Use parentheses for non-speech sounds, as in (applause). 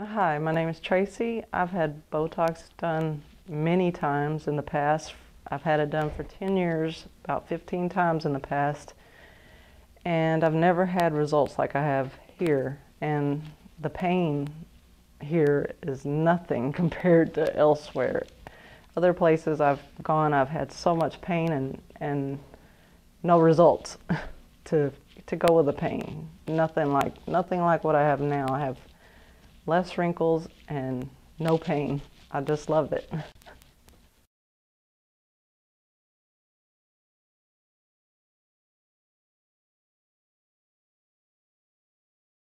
Hi, my name is Tracy. I've had Botox done many times in the past. I've had it done for 10 years, about 15 times in the past, and I've never had results like I have here. And the pain here is nothing (laughs) compared to elsewhere. Other places I've gone, I've had so much pain and, and no results (laughs) to, to go with the pain. Nothing like, nothing like what I have now. I have less wrinkles and no pain. I just love it.